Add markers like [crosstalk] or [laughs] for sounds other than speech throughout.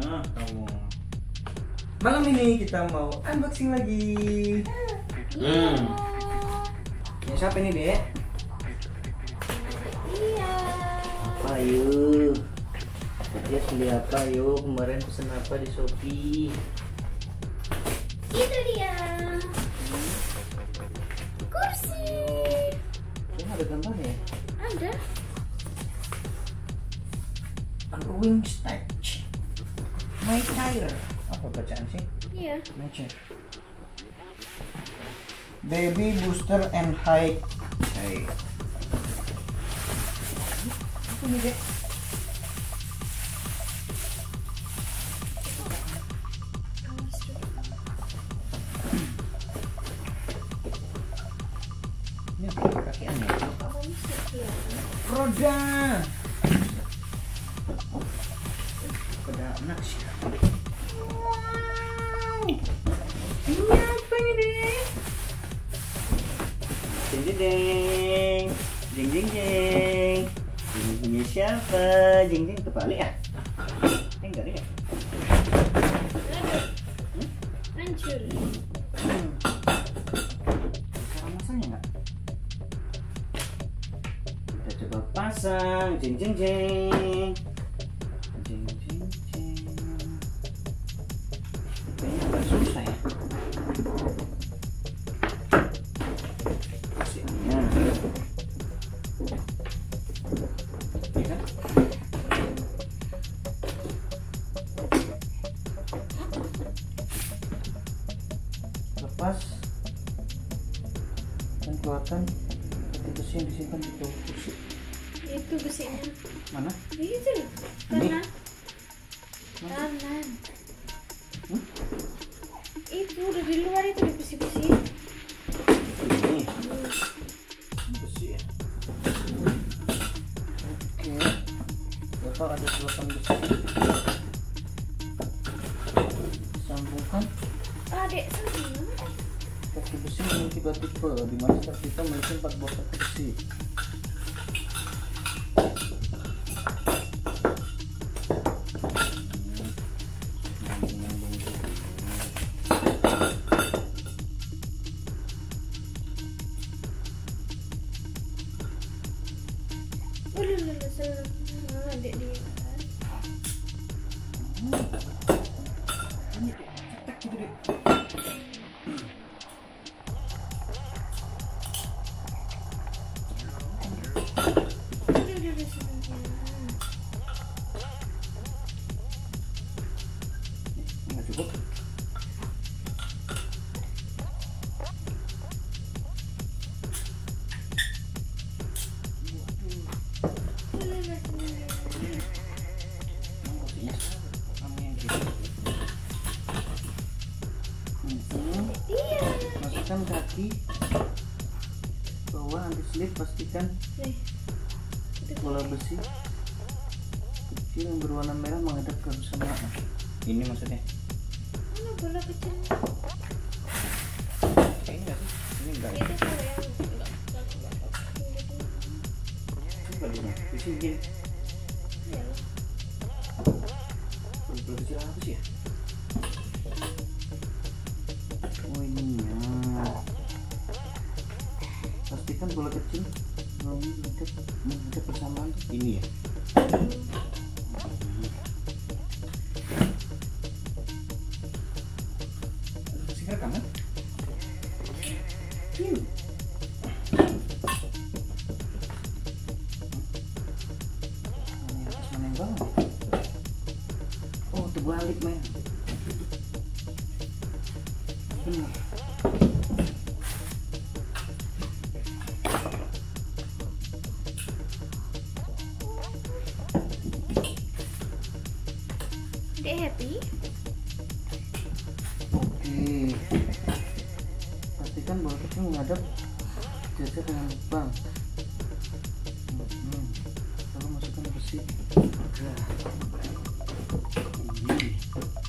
ah kamu malam ini kita mau unboxing lagi hmm. ya siapa ini dek Iya. apa yuk dia beli apa yuk kemarin pesen apa di shopee Itu dia. Kursi. ini ada gambarnya Ada. Wing stretch my tire apa bacaan sih Iya. Match Baby booster and high Hey. Apa nih dek? Ini apa kakiannya? Roda. Jeng jeng jeng. Jeng jeng jeng. Ini punya siapa? Jeng jeng ya? Eh enggak deh. Hancur. sekarang masanya enggak? Kita coba pasang. Jeng jeng jeng keluarkan peti besi yang disimpan di bawah kursi Itu besinya. mana Itu. Ini? Kanan. Kanan. Hmm? Itu udah di luar itu di besi-besi. ini Ini besi ya oke bapak ada selosan besi sambungkan Adek sana. Kaki besi memiliki dua tipe di mana setiap tipe memiliki empat buah besi Udah, udah, masukkan kaki bawah anti slip pastikan. Bola besi. Kecil yang berwarna merah menghadap ke bersamaan ini maksudnya Mana bola kecil? kayaknya enggak sih ini enggak ya Itu kalau yang enggak lihat di sini gini Ya. bola kecil apa sih ya oh ininya pastikan bola kecil menghadap menghadap bersamaan ini ya bawah? Oh, terbalik men. Benar. Dek happy? Oke. Pastikan bola kecil menghadap jajar dengan lubang. Hmm. Lalu masukkan besi. Nah. Ini.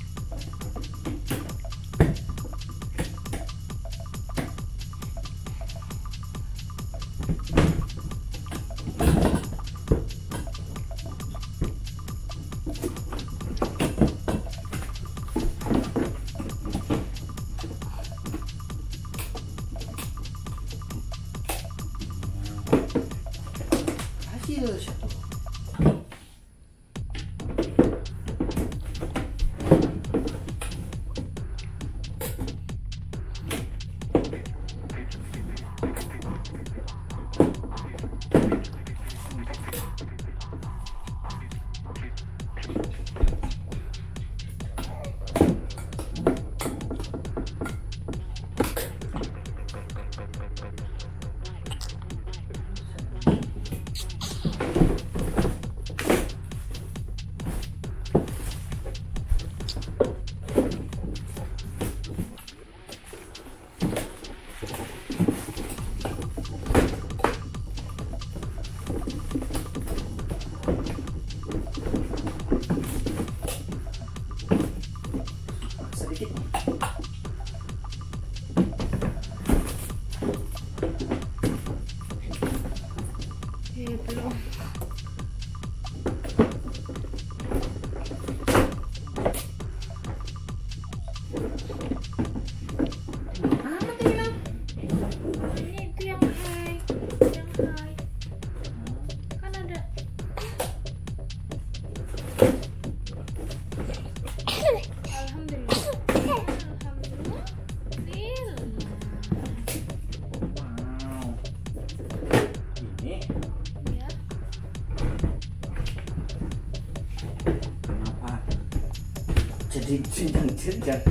Jenjang-jenjang.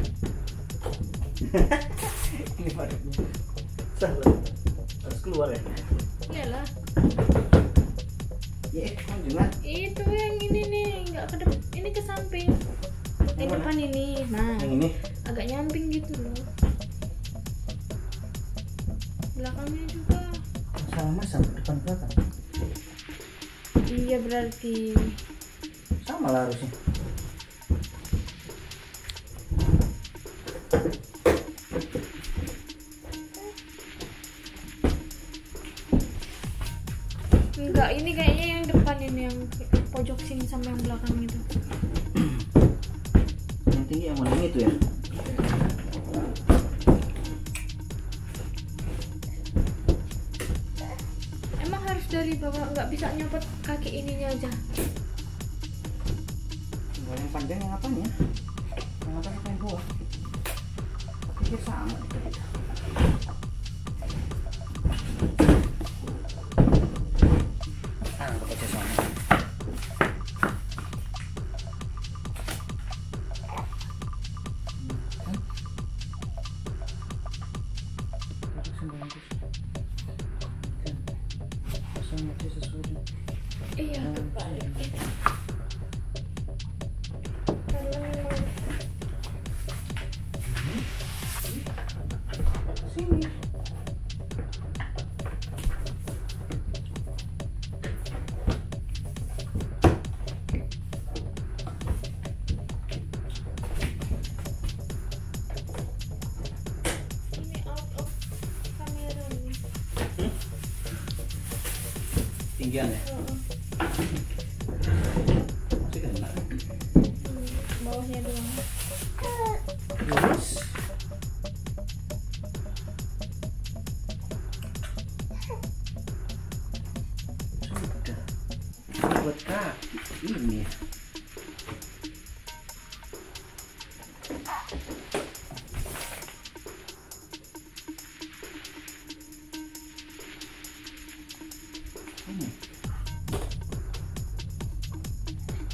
[laughs] ini padanya. Salah. Harus keluar ya. Iyalah. Ya, jangan. Itu yang ini nih, nggak ke depan. Ini ke samping. Yang mana? depan ini. Nah, Yang ini. agak nyamping gitu loh. Belakangnya juga. Sama sama depan belakang. Iya berarti. Sama lah harusnya. Enggak, ini kayaknya yang depan ini yang pojok sini sama yang belakang itu. Yang tinggi yang mana ini tuh ya? Emang harus dari bawah, nggak bisa nyopot kaki ininya aja. Enggak yang panjang yang apanya? Yang apa yang bawah? Dia sama. 医院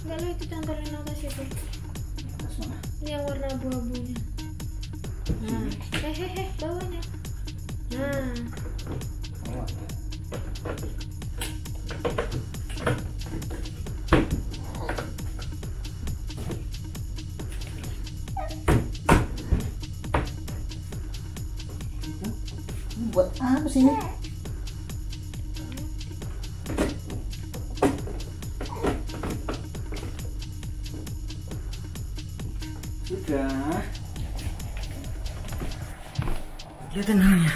Enggak lo itu cantolin atas itu. Mana? Ini yang warna abu-abunya. Nah, hehehe, bawahnya. Nah, Buat apa sih ini? Ya tenang ya.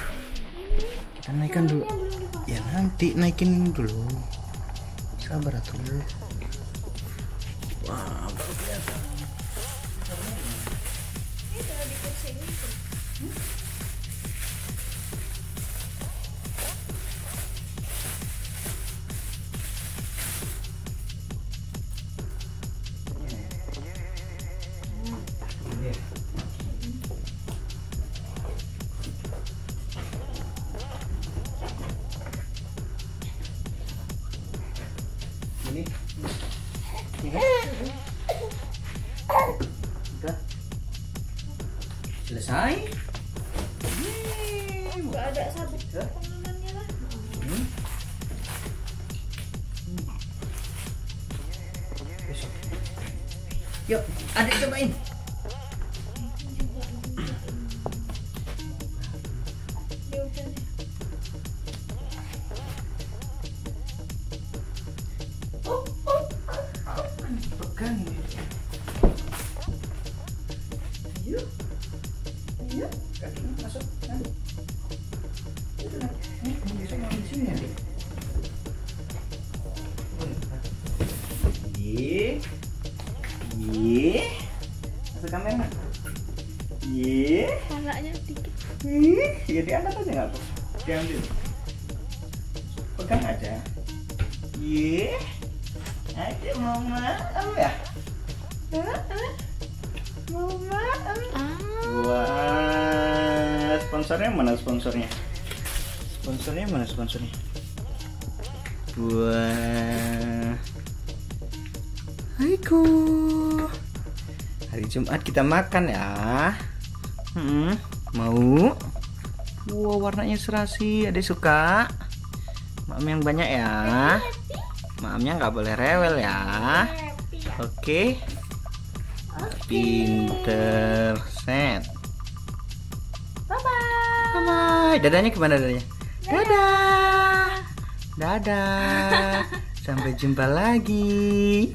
Kita naikkan dulu. Ya nanti naikin dulu. Sabar atuh. Wah, baru kelihatan. Ini. Ini? Udah. Selesai. Hmm. Enggak ada sabit pengenannya lah. Hmm. Besok. Yuk, adik cobain. Aja nggak diambil pegang aja. Ye. aja mama apa ya? Mama Ah. wah sponsornya mana sponsornya? Sponsornya mana sponsornya? Wah Haiku. Hari Jumat kita makan ya. Hmm, mau wow warnanya serasi. Ada suka? Maam yang banyak ya? Maamnya nggak boleh rewel ya? Oke. Pinter. Set. Bye bye. bye bye dadanya ke mana dadanya? Dadah. Dadah. [laughs] Sampai jumpa lagi